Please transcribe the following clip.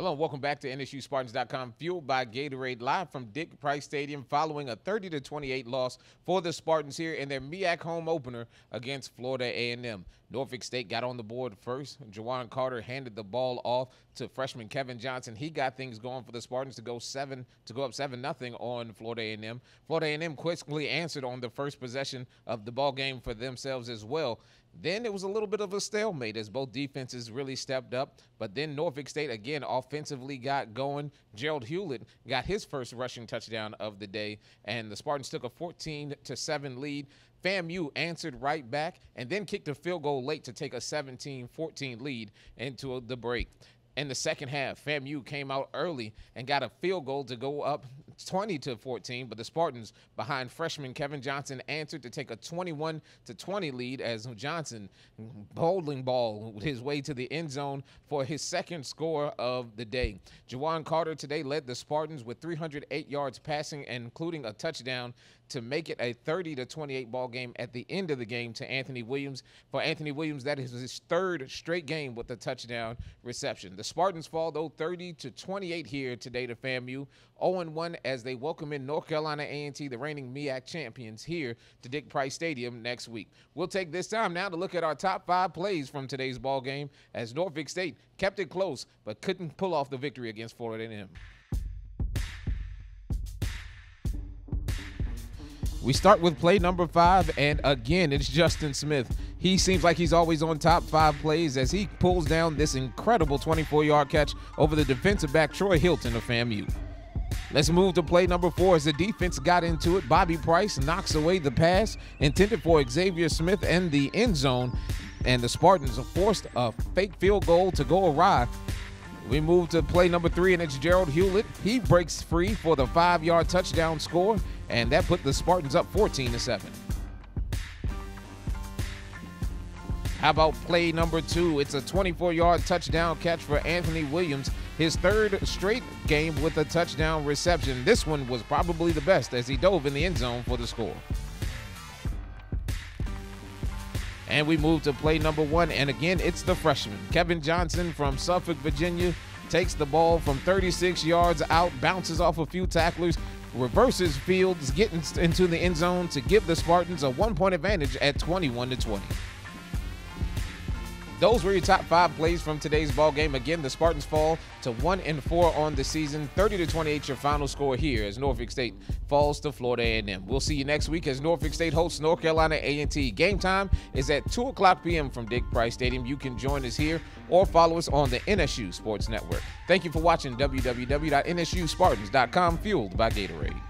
Hello and welcome back to NSUSpartans.com, fueled by Gatorade, live from Dick Price Stadium, following a 30 to 28 loss for the Spartans here in their MEAC home opener against Florida A&M. Norfolk State got on the board first. Juwan Carter handed the ball off to freshman Kevin Johnson. He got things going for the Spartans to go seven to go up seven nothing on Florida A&M. Florida A&M quickly answered on the first possession of the ball game for themselves as well. Then it was a little bit of a stalemate as both defenses really stepped up. But then Norfolk State again offensively got going. Gerald Hewlett got his first rushing touchdown of the day, and the Spartans took a 14 to 7 lead. FAMU answered right back and then kicked a field goal late to take a 17 14 lead into the break in the second half. FAMU came out early and got a field goal to go up 20 to 14, but the Spartans behind freshman Kevin Johnson answered to take a 21 to 20 lead as Johnson bowling ball his way to the end zone for his second score of the day. Juwan Carter today led the Spartans with 308 yards passing, including a touchdown to make it a 30 to 28 ball game at the end of the game to Anthony Williams. For Anthony Williams, that is his third straight game with a touchdown reception. The Spartans fall though 30 to 28 here today to FAMU. 0-1 as they welcome in North Carolina A&T, the reigning MEAC champions, here to Dick Price Stadium next week. We'll take this time now to look at our top five plays from today's ball game as Norfolk State kept it close but couldn't pull off the victory against Florida A&M. We start with play number five, and again, it's Justin Smith. He seems like he's always on top five plays as he pulls down this incredible 24 yard catch over the defensive back Troy Hilton of FAMU. Let's move to play number four as the defense got into it. Bobby Price knocks away the pass intended for Xavier Smith and the end zone, and the Spartans forced a fake field goal to go awry. We move to play number three, and it's Gerald Hewlett. He breaks free for the five yard touchdown score and that put the Spartans up 14 to 7. How about play number two? It's a 24 yard touchdown catch for Anthony Williams, his third straight game with a touchdown reception. This one was probably the best as he dove in the end zone for the score. And we move to play number one. And again, it's the freshman. Kevin Johnson from Suffolk, Virginia, takes the ball from 36 yards out, bounces off a few tacklers, reverses Fields, getting into the end zone to give the Spartans a one point advantage at 21 to 20. Those were your top five plays from today's ball game. Again, the Spartans fall to one and four on the season. 30 to 28, your final score here as Norfolk State falls to Florida A&M. We'll see you next week as Norfolk State hosts North Carolina A&T. Game time is at 2 o'clock p.m. from Dick Price Stadium. You can join us here or follow us on the NSU Sports Network. Thank you for watching www.nsuspartans.com, fueled by Gatorade.